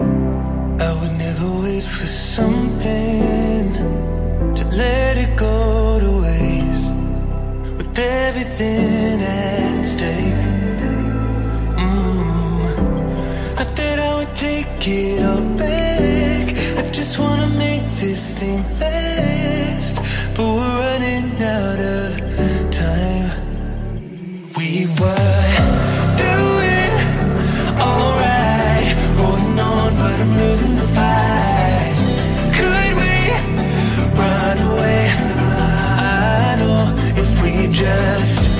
I would never wait for something to let it go to waste with everything at stake. Mm, I thought I would take it all back. I just wanna make this thing last, but we're running out of. just.